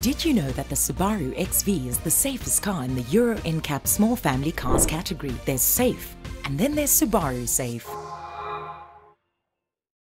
Did you know that the Subaru XV is the safest car in the Euro NCAP small family cars category? There's safe, and then there's Subaru Safe.